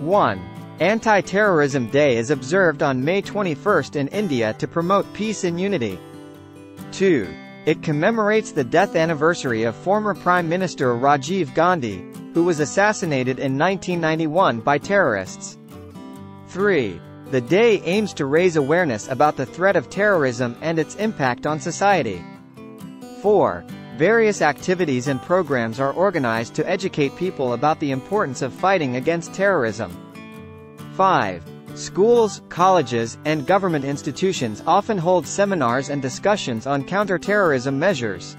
1. Anti-Terrorism Day is observed on May 21 in India to promote peace and unity. 2. It commemorates the death anniversary of former Prime Minister Rajiv Gandhi, who was assassinated in 1991 by terrorists. 3. The day aims to raise awareness about the threat of terrorism and its impact on society. 4. Various activities and programs are organized to educate people about the importance of fighting against terrorism. 5. Schools, colleges, and government institutions often hold seminars and discussions on counterterrorism measures.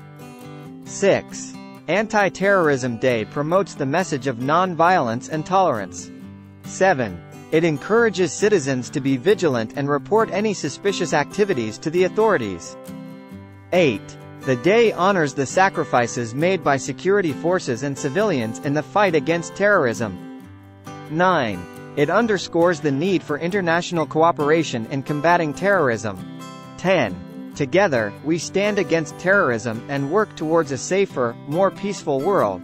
6. Anti-Terrorism Day promotes the message of non-violence and tolerance. 7. It encourages citizens to be vigilant and report any suspicious activities to the authorities. 8. The day honors the sacrifices made by security forces and civilians in the fight against terrorism. 9. It underscores the need for international cooperation in combating terrorism. 10. Together, we stand against terrorism and work towards a safer, more peaceful world.